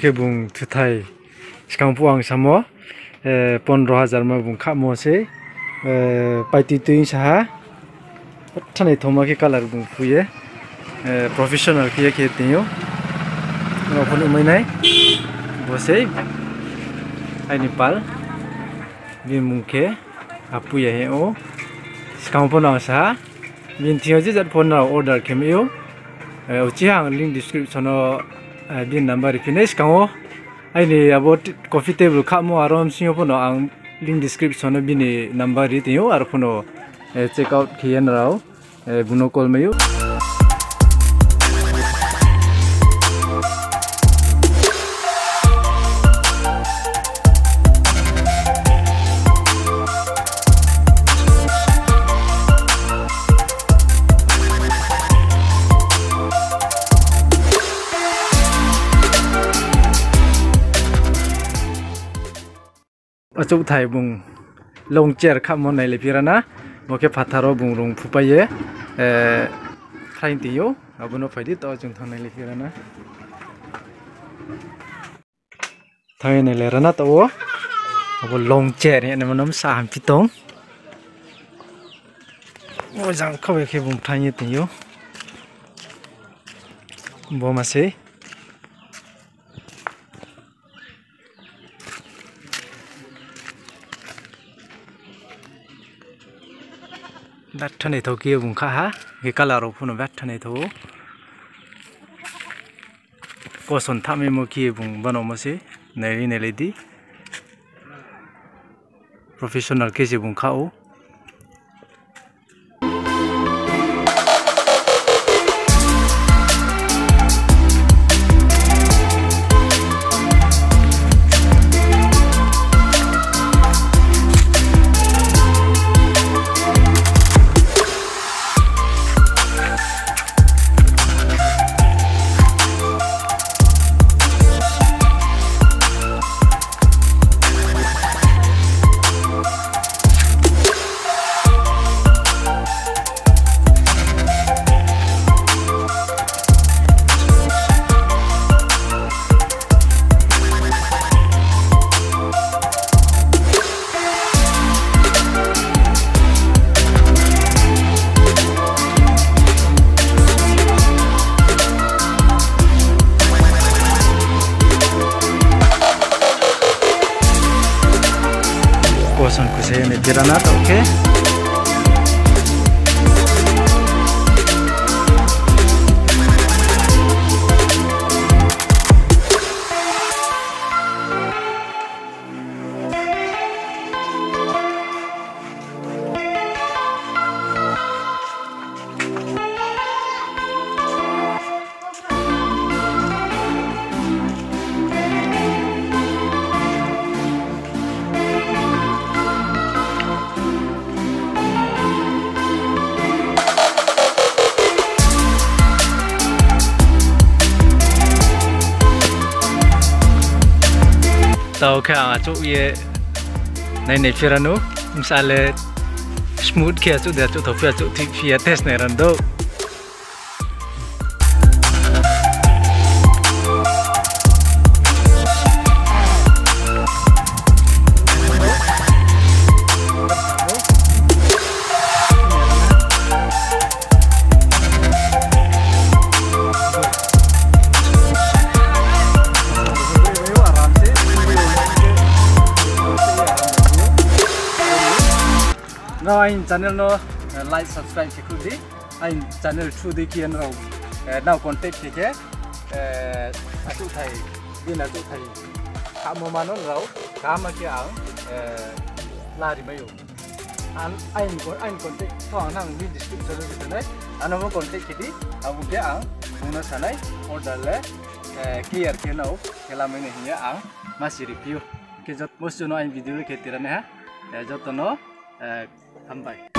खे बुं थुथाय आ आं सामो पन्द्र हाजार मा बुं खामोसे पाइति तुइ साहा थानाय थमा खे कालार बुं फुयो प्रफेशनल खे खे तियो बसे आइनि पाल बि मुंखे आपुया हे ओ सिखांपो नां साहा बिन थियो जे जात लिंक डिस्क्रिप्शनाव नम्बारिफिए सो आइ नै अब कफी टेबल कामो आर सिपन लिङ्क डिस्क्रिप्सन बिने नम्बर थियो कुन चेक आउट खेन बुनो कल मै achuk thai bung long chair kha mon nai le pirana moke phatharo bung rung phupaye e eh, thain tiyo abono phaidi to chung thang nai le pirana thai nai le rana to abo long chair ne manam sa ham pitong o jang khawe khe bung tình tiyo bo ma xí b बैठने तो किए बुखा हा ये कलर फुनो बैठने तो कोसन थामे मो किए बुंग बनो मसे नैली नैली दी प्रोफेशनल केसे बुखा ओ son que se me tira nada, ¿ok? Tàu khang à chỗ ye này này phía nó misalnya smooth kia chỗ dia chỗ thầu phía chỗ thị phía test này rando nó ờ, anh channel nó like, subscribe ờ, thì khu đi anh, channel chu đi rồi nó nào contact thì cái ờ, à chú thầy đi là chú thầy khá mơ mà nó rấu khá mà kia áo là thì bây giờ. Anh anh còn anh còn tích thọ năng mình description cho cái này anh không còn tích thì anh muốn biết anh muốn nó sáng nay order lấy clear thế nào? Cái làm mình hình như anh mà review. Cái giọt most cho nó anh video cái tiền này ha. Cái giọt nó. uh, come by.